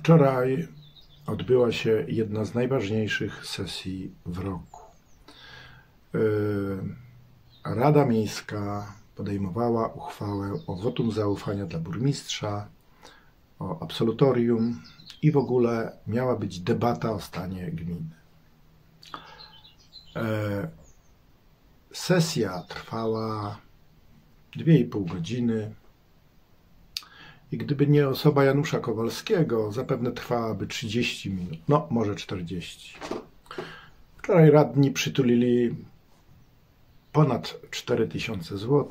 Wczoraj odbyła się jedna z najważniejszych sesji w roku. Yy, Rada Miejska podejmowała uchwałę o wotum zaufania dla burmistrza, o absolutorium i w ogóle miała być debata o stanie gminy. Yy, sesja trwała 2,5 godziny. I gdyby nie osoba Janusza Kowalskiego, zapewne trwałaby 30 minut, no może 40. Wczoraj radni przytulili ponad 4000 zł.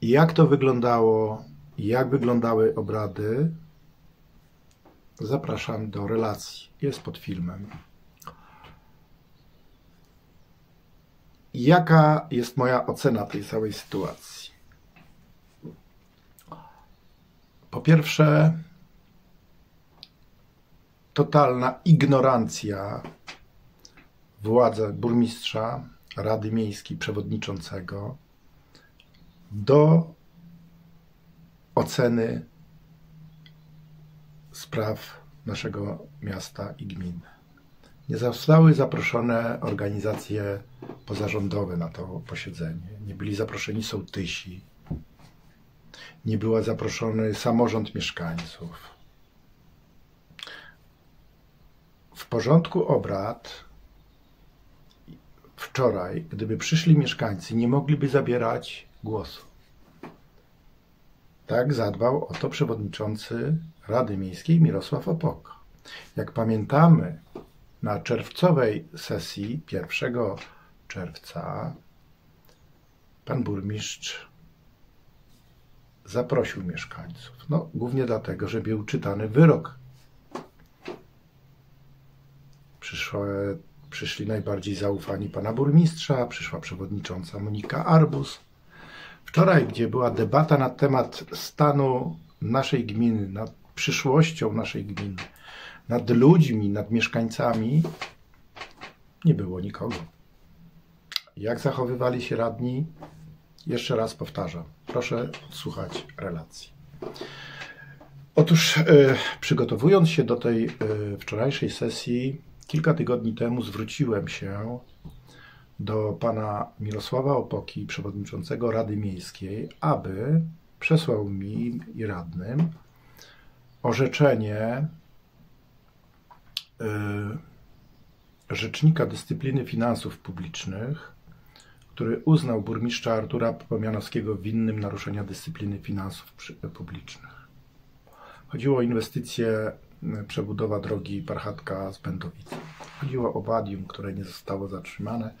I jak to wyglądało, jak wyglądały obrady, zapraszam do relacji. Jest pod filmem. Jaka jest moja ocena tej całej sytuacji? Po pierwsze, totalna ignorancja władzy burmistrza, Rady Miejskiej, przewodniczącego do oceny spraw naszego miasta i gminy. Nie zostały zaproszone organizacje pozarządowe na to posiedzenie. Nie byli zaproszeni sołtysi, nie był zaproszony samorząd mieszkańców. W porządku obrad wczoraj, gdyby przyszli mieszkańcy, nie mogliby zabierać głosu. Tak zadbał o to przewodniczący Rady Miejskiej Mirosław Opok. Jak pamiętamy, na czerwcowej sesji 1 czerwca pan burmistrz zaprosił mieszkańców. No, głównie dlatego, że był czytany wyrok. Przyszły, przyszli najbardziej zaufani pana burmistrza, przyszła przewodnicząca Monika Arbus. Wczoraj, gdzie była debata na temat stanu naszej gminy, nad przyszłością naszej gminy, nad ludźmi, nad mieszkańcami, nie było nikogo. Jak zachowywali się radni? Jeszcze raz powtarzam. Proszę słuchać relacji. Otóż, e, przygotowując się do tej e, wczorajszej sesji, kilka tygodni temu zwróciłem się do pana Mirosława Opoki, przewodniczącego Rady Miejskiej, aby przesłał mi i radnym orzeczenie e, Rzecznika Dyscypliny Finansów Publicznych który uznał burmistrza Artura Pomianowskiego winnym naruszenia dyscypliny finansów publicznych. Chodziło o inwestycje przebudowa drogi Parchatka z Będowicy. Chodziło o wadium, które nie zostało zatrzymane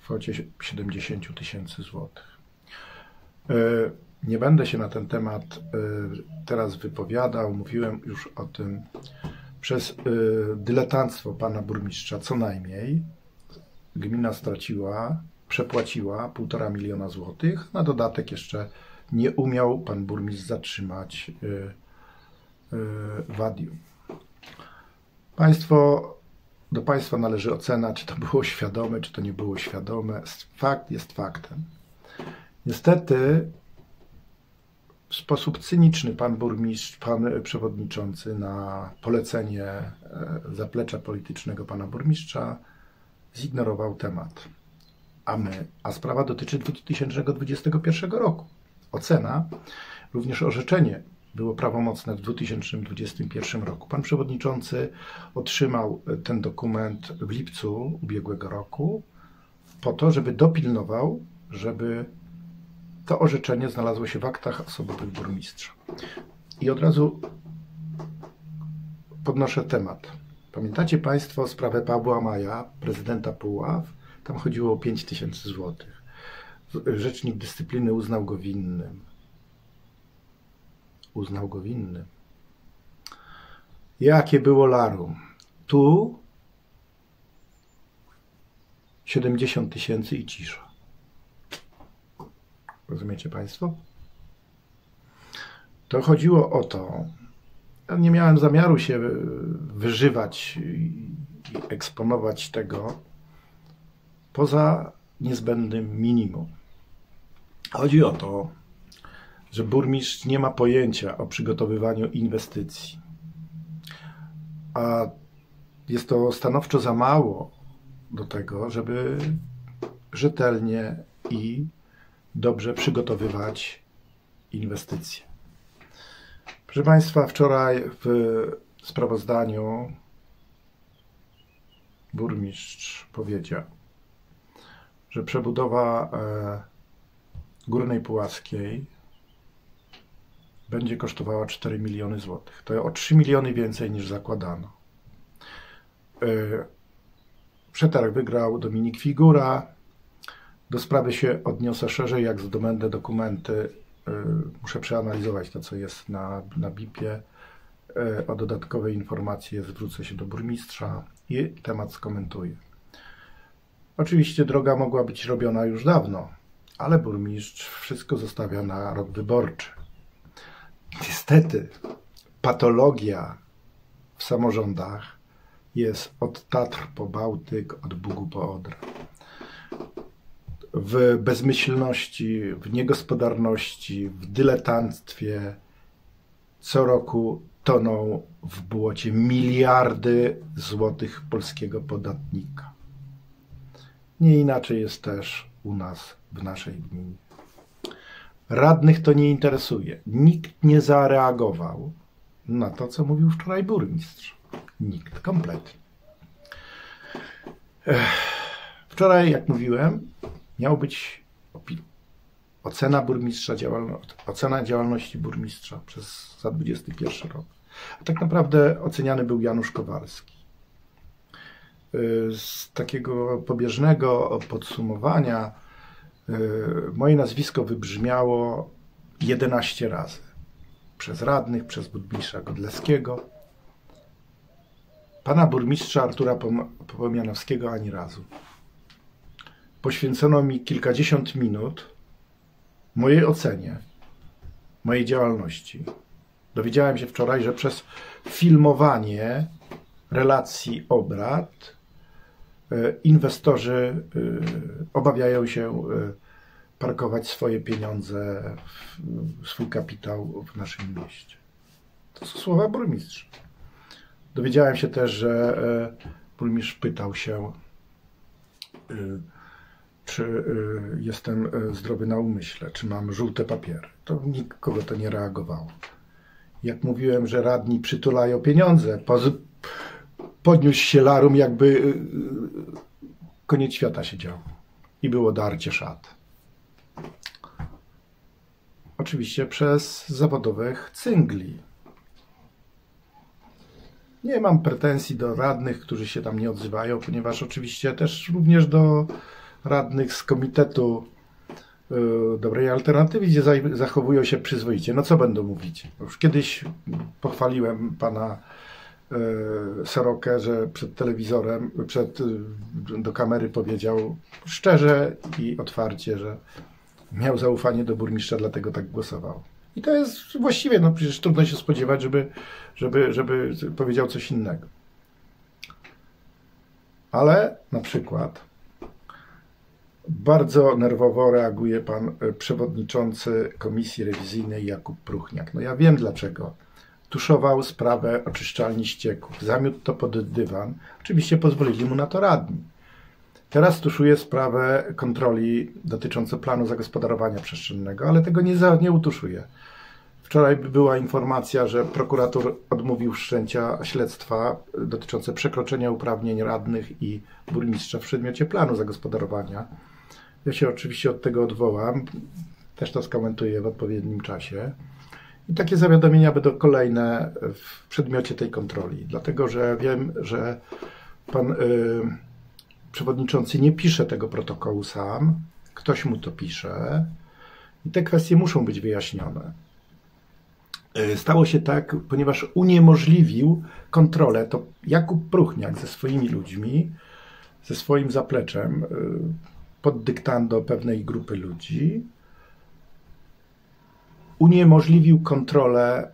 w kwocie 70 tysięcy złotych. E, nie będę się na ten temat e, teraz wypowiadał, mówiłem już o tym przez e, dyletanctwo pana burmistrza co najmniej. Gmina straciła przepłaciła półtora miliona złotych. Na dodatek jeszcze nie umiał pan burmistrz zatrzymać y, y, wadium. Państwo, do Państwa należy ocena, czy to było świadome, czy to nie było świadome. Fakt jest faktem. Niestety w sposób cyniczny pan burmistrz, pan przewodniczący na polecenie e, zaplecza politycznego pana burmistrza zignorował temat a my, a sprawa dotyczy 2021 roku. Ocena, również orzeczenie było prawomocne w 2021 roku. Pan przewodniczący otrzymał ten dokument w lipcu ubiegłego roku po to, żeby dopilnował, żeby to orzeczenie znalazło się w aktach osobowych burmistrza. I od razu podnoszę temat. Pamiętacie Państwo sprawę Pawła Maja, prezydenta Puław, tam chodziło o 5 tysięcy złotych. Rzecznik dyscypliny uznał go winnym. Uznał go winnym. Jakie było larum? Tu 70 tysięcy i cisza. Rozumiecie Państwo? To chodziło o to, ja nie miałem zamiaru się wyżywać i eksponować tego, poza niezbędnym minimum. Chodzi o to, że burmistrz nie ma pojęcia o przygotowywaniu inwestycji. A jest to stanowczo za mało do tego, żeby rzetelnie i dobrze przygotowywać inwestycje. Proszę Państwa, wczoraj w sprawozdaniu burmistrz powiedział, że przebudowa e, Górnej Puławskiej będzie kosztowała 4 miliony złotych. To o 3 miliony więcej niż zakładano. E, przetarg wygrał Dominik Figura. Do sprawy się odniosę szerzej, jak zdobędę dokumenty. E, muszę przeanalizować to, co jest na, na BIP-ie. O dodatkowe informacje zwrócę się do burmistrza i temat skomentuję. Oczywiście droga mogła być robiona już dawno, ale burmistrz wszystko zostawia na rok wyborczy. Niestety, patologia w samorządach jest od Tatr po Bałtyk, od Bugu po Odrę. W bezmyślności, w niegospodarności, w dyletantstwie co roku toną w błocie miliardy złotych polskiego podatnika. Nie inaczej jest też u nas w naszej gminie. Radnych to nie interesuje. Nikt nie zareagował na to, co mówił wczoraj burmistrz. Nikt, kompletnie. Wczoraj, jak mówiłem, miał być ocena burmistrza, ocena działalności burmistrza przez za 21 rok. A tak naprawdę oceniany był Janusz Kowalski. Z takiego pobieżnego podsumowania y, moje nazwisko wybrzmiało 11 razy. Przez radnych, przez burmistrza Godleskiego, Pana burmistrza Artura Pomianowskiego ani razu. Poświęcono mi kilkadziesiąt minut mojej ocenie, mojej działalności. Dowiedziałem się wczoraj, że przez filmowanie relacji obrad inwestorzy e, obawiają się e, parkować swoje pieniądze, swój kapitał w naszym mieście. To są słowa burmistrza. Dowiedziałem się też, że e, burmistrz pytał się, e, czy e, jestem zdrowy na umyśle, czy mam żółte papiery. To nikogo to nie reagowało. Jak mówiłem, że radni przytulają pieniądze, podniósł się larum, jakby koniec świata się działo. I było darcie szat. Oczywiście przez zawodowych cyngli. Nie mam pretensji do radnych, którzy się tam nie odzywają, ponieważ oczywiście też również do radnych z Komitetu y, Dobrej Alternatywy, gdzie zachowują się przyzwoicie. No co będą mówić? Już kiedyś pochwaliłem pana y, Sorokę, że przed telewizorem, przed, y, do kamery powiedział szczerze i otwarcie, że miał zaufanie do burmistrza, dlatego tak głosował. I to jest właściwie, no przecież trudno się spodziewać, żeby, żeby, żeby powiedział coś innego. Ale na przykład bardzo nerwowo reaguje pan e, przewodniczący Komisji Rewizyjnej Jakub Pruchniak. No ja wiem dlaczego. Tuszował sprawę oczyszczalni ścieków, zamiótł to pod dywan. Oczywiście pozwolili mu na to radni. Teraz tuszuje sprawę kontroli dotyczącą planu zagospodarowania przestrzennego, ale tego nie, za, nie utuszuje. Wczoraj była informacja, że prokurator odmówił wszczęcia śledztwa dotyczące przekroczenia uprawnień radnych i burmistrza w przedmiocie planu zagospodarowania. Ja się oczywiście od tego odwołam, też to skomentuję w odpowiednim czasie. I takie zawiadomienia będą kolejne w przedmiocie tej kontroli, dlatego że wiem, że pan y, przewodniczący nie pisze tego protokołu sam, ktoś mu to pisze. I te kwestie muszą być wyjaśnione. E, stało się tak, ponieważ uniemożliwił kontrolę, to Jakub Pruchniak ze swoimi ludźmi, ze swoim zapleczem, e, pod dyktando pewnej grupy ludzi, uniemożliwił kontrolę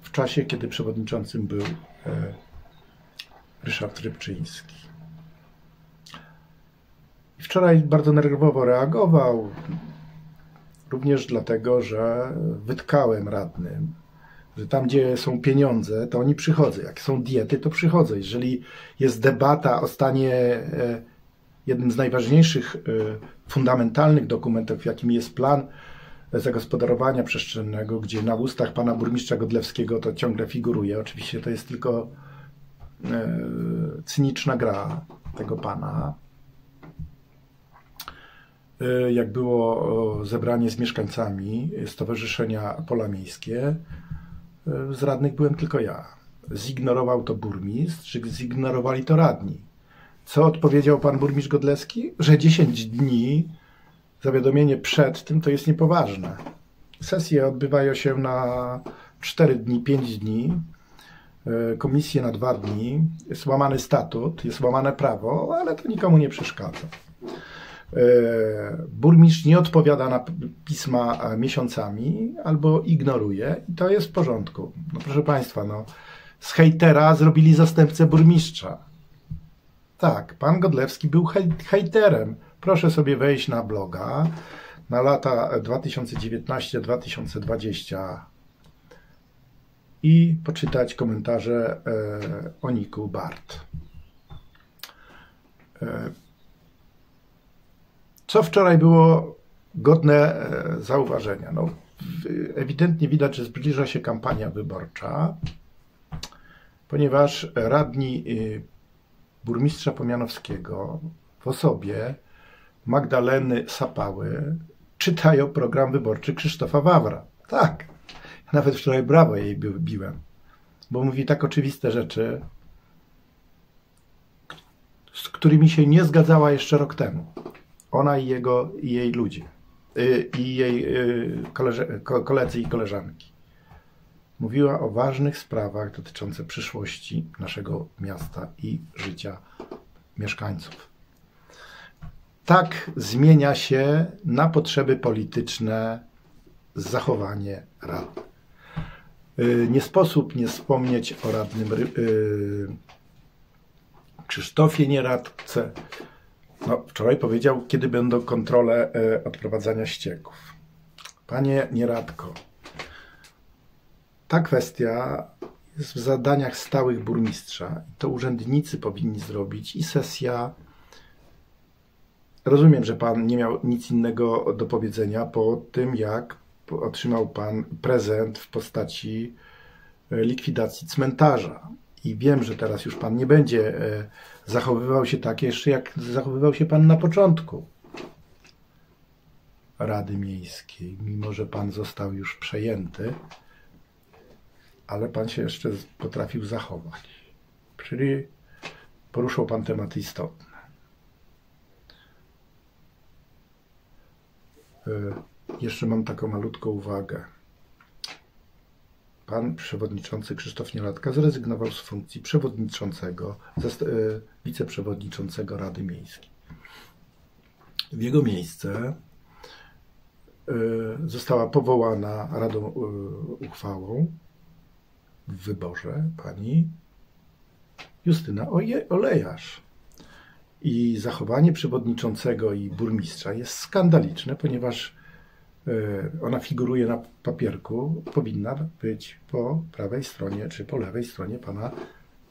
w czasie, kiedy przewodniczącym był e, Ryszard Rybczyński. Wczoraj bardzo nerwowo reagował, Również dlatego, że wytkałem radnym, że tam, gdzie są pieniądze, to oni przychodzą. Jak są diety, to przychodzą. Jeżeli jest debata o stanie, e, jednym z najważniejszych, e, fundamentalnych dokumentów, jakim jest plan zagospodarowania przestrzennego, gdzie na ustach pana burmistrza Godlewskiego to ciągle figuruje. Oczywiście to jest tylko e, cyniczna gra tego pana. Jak było zebranie z mieszkańcami Stowarzyszenia Pola Miejskie, z radnych byłem tylko ja. Zignorował to burmistrz, zignorowali to radni. Co odpowiedział pan burmistrz Godlewski? Że 10 dni zawiadomienie przed tym to jest niepoważne. Sesje odbywają się na 4 dni, 5 dni, e, komisje na 2 dni, jest łamany statut, jest łamane prawo, ale to nikomu nie przeszkadza. E, burmistrz nie odpowiada na pisma e, miesiącami albo ignoruje i to jest w porządku. No proszę Państwa, no, z hejtera zrobili zastępcę burmistrza. Tak, pan Godlewski był hej, hejterem. Proszę sobie wejść na bloga na lata 2019-2020 i poczytać komentarze e, o Niku Bart. Co wczoraj było godne e, zauważenia? No, ewidentnie widać, że zbliża się kampania wyborcza, ponieważ radni y, burmistrza Pomianowskiego w osobie Magdaleny Sapały czytają program wyborczy Krzysztofa Wawra. Tak, nawet wczoraj brawo jej biłem, bo mówi tak oczywiste rzeczy, z którymi się nie zgadzała jeszcze rok temu. Ona i jego i jej ludzie. Y, I jej y, koledzy, koledzy i koleżanki. Mówiła o ważnych sprawach dotyczących przyszłości naszego miasta i życia mieszkańców. Tak zmienia się na potrzeby polityczne zachowanie rad. Y, nie sposób nie wspomnieć o radnym Krzysztofie Nieradce, no, wczoraj powiedział, kiedy będą kontrole e, odprowadzania ścieków. Panie Nieradko, ta kwestia jest w zadaniach stałych burmistrza. To urzędnicy powinni zrobić i sesja. Rozumiem, że pan nie miał nic innego do powiedzenia po tym, jak otrzymał pan prezent w postaci e, likwidacji cmentarza. I wiem, że teraz już pan nie będzie e, zachowywał się tak jeszcze, jak zachowywał się pan na początku Rady Miejskiej, mimo że pan został już przejęty, ale pan się jeszcze potrafił zachować. Czyli poruszał pan tematy istotne. Jeszcze mam taką malutką uwagę pan przewodniczący Krzysztof Nielatka zrezygnował z funkcji przewodniczącego, e, wiceprzewodniczącego Rady Miejskiej. W jego miejsce e, została powołana Radą e, uchwałą w wyborze pani Justyna Olejarz. I zachowanie przewodniczącego i burmistrza jest skandaliczne, ponieważ E, ona figuruje na papierku, powinna być po prawej stronie czy po lewej stronie pana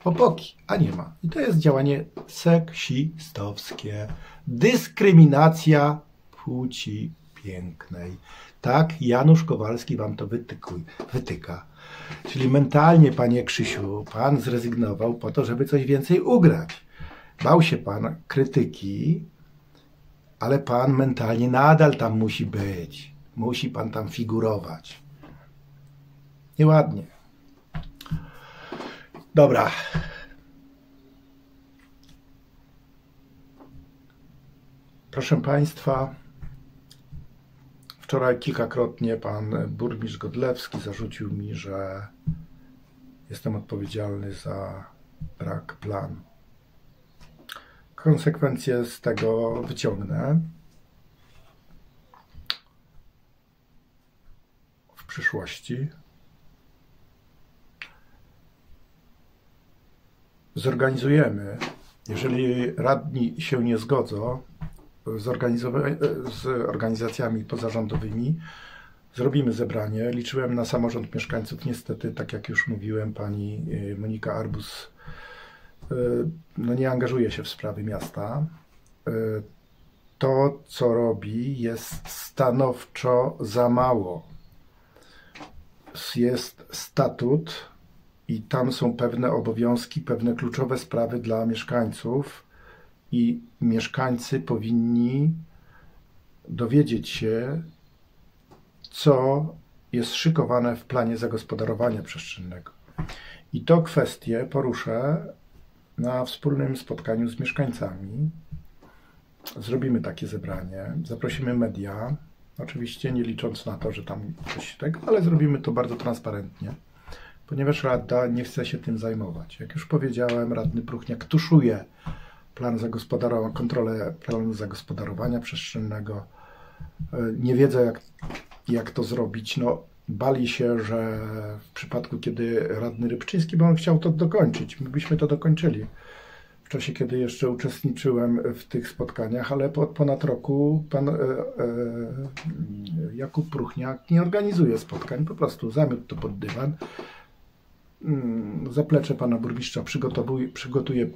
opoki, a nie ma. I to jest działanie seksistowskie. Dyskryminacja płci pięknej. Tak, Janusz Kowalski wam to wytykuj, wytyka. Czyli mentalnie, panie Krzysiu, pan zrezygnował po to, żeby coś więcej ugrać. Bał się pan krytyki, ale pan mentalnie nadal tam musi być. Musi pan tam figurować. Nieładnie. Dobra. Proszę Państwa, wczoraj kilkakrotnie pan burmistrz Godlewski zarzucił mi, że jestem odpowiedzialny za brak planu. Konsekwencje z tego wyciągnę. przyszłości zorganizujemy, jeżeli radni się nie zgodzą, z organizacjami pozarządowymi. Zrobimy zebranie. Liczyłem na samorząd mieszkańców. Niestety, tak jak już mówiłem, pani Monika Arbus no nie angażuje się w sprawy miasta. To, co robi, jest stanowczo za mało. Jest statut i tam są pewne obowiązki, pewne kluczowe sprawy dla mieszkańców i mieszkańcy powinni dowiedzieć się, co jest szykowane w planie zagospodarowania przestrzennego. I to kwestię poruszę na wspólnym spotkaniu z mieszkańcami. Zrobimy takie zebranie, zaprosimy media, oczywiście nie licząc na to, że tam coś tego, ale zrobimy to bardzo transparentnie ponieważ Rada nie chce się tym zajmować. Jak już powiedziałem, radny Pruchniak tuszuje plan zagospodarowania, kontrolę planu zagospodarowania przestrzennego. E, nie wiedzą, jak, jak to zrobić. No, bali się, że w przypadku, kiedy radny Rybczyński, bo on chciał to dokończyć, my byśmy to dokończyli w czasie, kiedy jeszcze uczestniczyłem w tych spotkaniach, ale po, ponad roku pan e, e, Jakub Pruchniak nie organizuje spotkań, po prostu zamiótł to pod dywan. Mm, zaplecze pana burmistrza przygotuje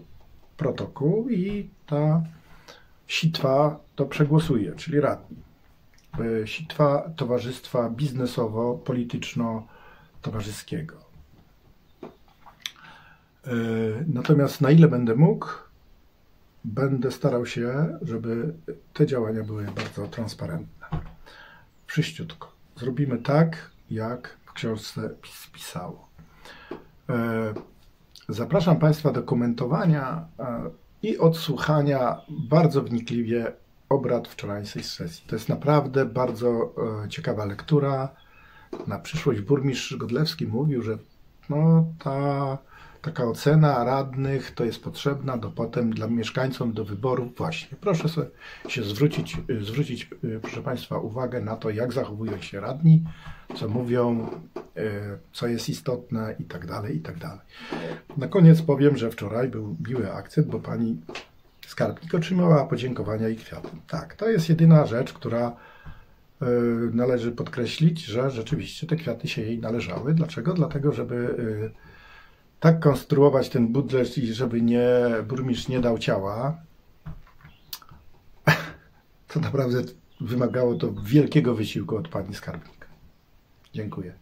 protokół i ta sitwa to przegłosuje, czyli radni. E, sitwa Towarzystwa Biznesowo-Polityczno-Towarzyskiego. E, natomiast na ile będę mógł, będę starał się, żeby te działania były bardzo transparentne. Wszyściutko. Zrobimy tak, jak w książce pisało. E, zapraszam Państwa do komentowania i odsłuchania bardzo wnikliwie obrad wczorajszej sesji. To jest naprawdę bardzo e, ciekawa lektura. Na przyszłość burmistrz Godlewski mówił, że no, ta taka ocena radnych to jest potrzebna do potem dla mieszkańców do wyborów. Właśnie, proszę sobie się zwrócić, zwrócić, proszę Państwa, uwagę na to, jak zachowują się radni, co mówią, e, co jest istotne i tak dalej, i tak dalej. Na koniec powiem, że wczoraj był miły akcent, bo pani skarbnik otrzymała podziękowania i kwiaty. Tak, to jest jedyna rzecz, która e, należy podkreślić, że rzeczywiście te kwiaty się jej należały. Dlaczego? Dlatego, żeby e, tak konstruować ten budżet i żeby nie, burmistrz nie dał ciała, to naprawdę wymagało to wielkiego wysiłku od pani skarbnika. Dziękuję.